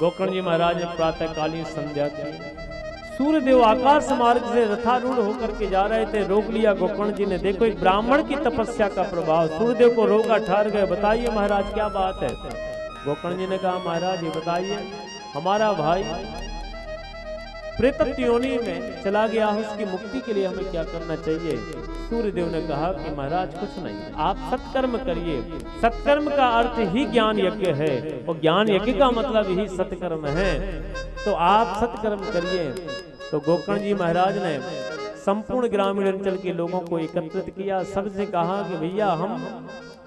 गोकर्ण जी महाराज ने प्रातःकालीन संध्या की सूर्य देव आकाश मार्ग से रथारूढ़ होकर के जा रहे थे, रोक लिया गोकर्ण जी ने। देखो, एक ब्राह्मण की तपस्या का प्रभाव। सूर्यदेव को रोका ठहर गए। बताइए महाराज, क्या बात है? गोकर्ण जी ने कहा, महाराज, ये बताइए, हमारा भाई प्रेत योनि में चला गया है, उसकी मुक्ति के लिए हमें क्या करना चाहिए? सूर्यदेव ने कहा कि महाराज, कुछ नहीं। आप सत्कर्म करिए। सत्कर्म का अर्थ ही ज्ञान यज्ञ है, और ज्ञान यज्ञ का मतलब ही सत्कर्म है। तो आप सत्कर्म करिए। तो गोकर्ण जी महाराज ने संपूर्ण ग्रामीण अंचल के लोगों को एकत्रित किया। सबसे कहा कि भैया, हम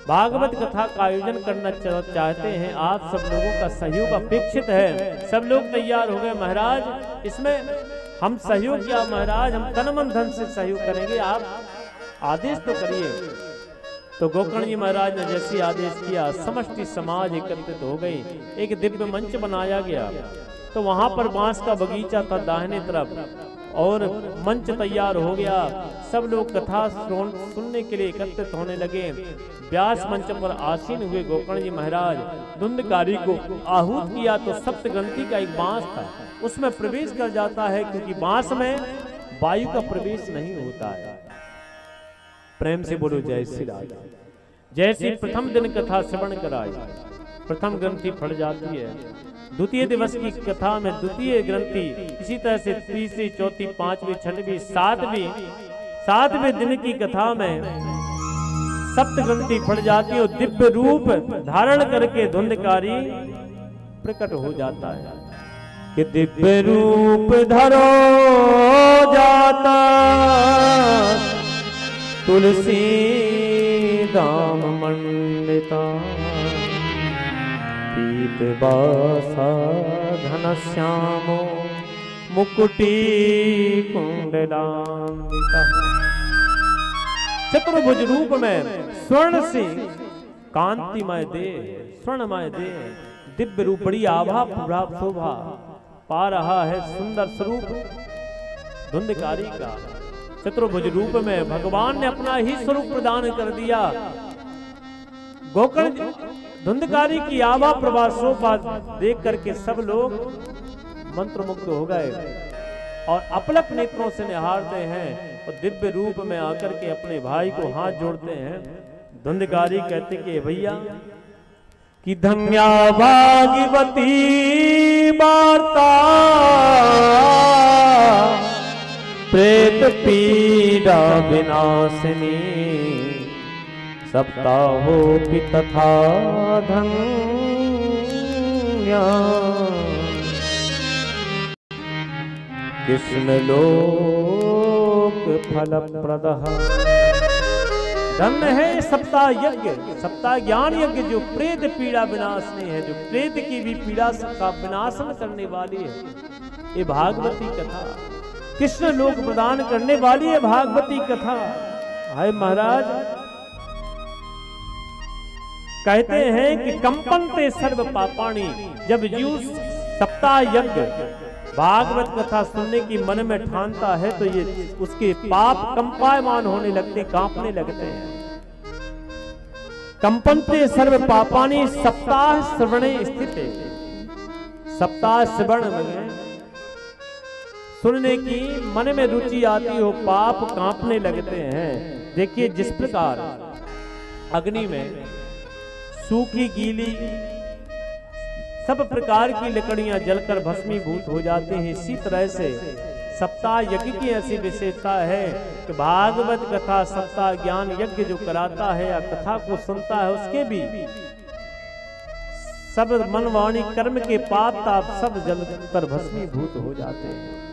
भागवत कथा का आयोजन करना चाहते हैं। आप सब लोगों का सहयोग अपेक्षित है। सब लोग तैयार हो गए महाराज। इसमें हम सहयोग किया महाराज, हम तन मन धन से सहयोग करेंगे। आप आदेश तो करिए। तो गोकर्ण जी महाराज ने जैसे आदेश किया, समष्टि समाज एकत्रित हो गई। एक दिव्य मंच बनाया गया। तो वहाँ पर बाँस का बगीचा था दाहिने तरफ़। और मंच तैयार हो गया। सब लोग कथा सुनने के लिए एकत्रित होने लगे। व्यास मंच पर आसीन हुए गोकर्ण जी महाराज, धुंधकारी को आहूत किया तो सप्त ग्रंथि का एक बाँस था। उसमें प्रवेश कर जाता है क्योंकि बाँस में वायु का प्रवेश नहीं होता है। प्रेम से बोलो, जय श्री राज जैसी प्रथम दिन कथा श्रवण कराई। प्रथम ग्रंथि फट जाती है। द्वितीय दिवस की कथा में द्वितीय ग्रंथि, इसी तरह से तीसरी, चौथी, पांचवी, छठवीं, सातवीं, सातवें दिन की कथा में सप्त ग्रंथि फट जाती है और दिव्य रूप धारण करके धुंधकारी प्रकट हो जाता है। कि दिव्य रूप धरो जाता, तुलसी दाम मंडिता। पीत बासा घन श्यामो, मुकुटी कुंडलान्विता चतुर्भुज रूप में स्वर्ण से कांतिमय दे स्वर्णमय दे दिव्य रूप बड़ी आभा प्रभाव शोभा पा रहा है सुंदर स्वरूप। धुंधकारी का चतुर्भुज रूप में भगवान ने अपना ही स्वरूप प्रदान कर दिया। गोकर्ण धुंधकारी की आभा प्रभा शोभा देख करके सब लोग मंत्र मुक्त हो गए और अपलक नेत्रों से निहारते हैं और दिव्य रूप में आकर के अपने भाई को हाथ जोड़ते हैं। धुंधकारी कहते कि भैया, कि धन्या भागवती वार्ता, प्रेत पीड़ा विनाशिनी सप्ताहो भी तथा धन्या। कृष्ण लोक फल प्रद धन्य है सप्ताह यज्ञ। सप्ताह ज्ञान यज्ञ जो प्रेत पीड़ा विनाशनी है, जो प्रेत की भी पीड़ा का विनाशन करने वाली है। ये भागवती कथा। कृष्ण लोक प्रदान करने वाली है भागवती कथा। हाय महाराज कहते हैं कि कंपनते सर्व पापाणी। जब जीव सप्ताह यज्ञ भागवत कथा सुनने की मन में ठानता है तो ये उसके पाप कंपायमान होने लगते कांपने लगते हैं। कंपनते सर्व पापानी सप्ताह श्रवणे स्थित। सप्ताह श्रवण में सुनने की मन में रुचि आती हो पाप कांपने लगते हैं। देखिए जिस प्रकार अग्नि में सूखी गीली, सब प्रकार की लकड़ियाँ जलकर भस्मीभूत हो जाती हैं। इसी तरह से सप्ताह यज्ञ की ऐसी विशेषता है कि भागवत कथा सप्ताह ज्ञान यज्ञ जो कराता है या कथा को सुनता है, उसके भी सब मनवाणी कर्म के पाप ताप सब जलकर भस्मीभूत हो जाते हैं।